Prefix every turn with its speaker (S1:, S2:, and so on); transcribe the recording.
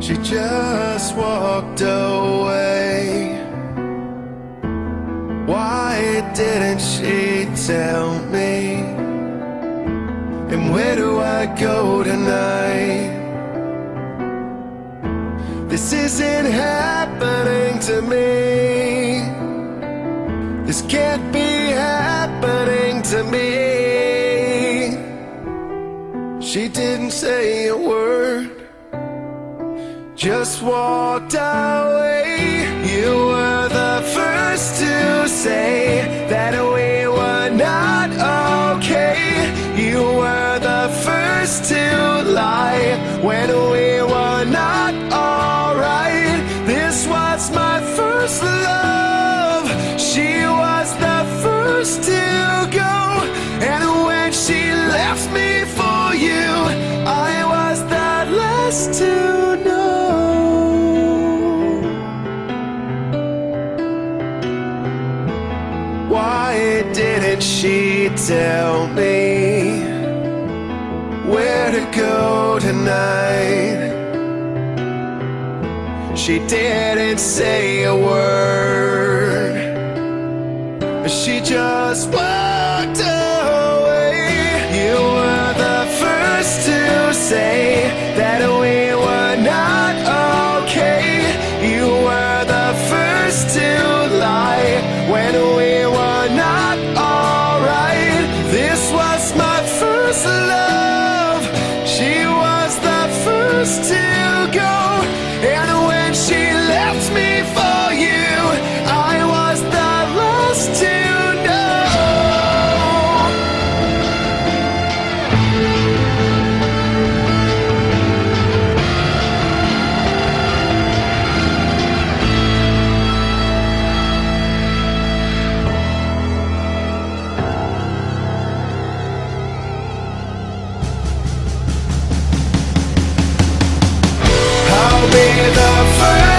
S1: She just walked away. Why didn't she tell me? And where do I go tonight? This isn't happening to me. This can't be happening to me. She didn't say a word, just walked away. You were the first to say that we were not okay. You were the first to lie when we Why didn't she tell me where to go tonight? She didn't say a word. She just walked away. be the first.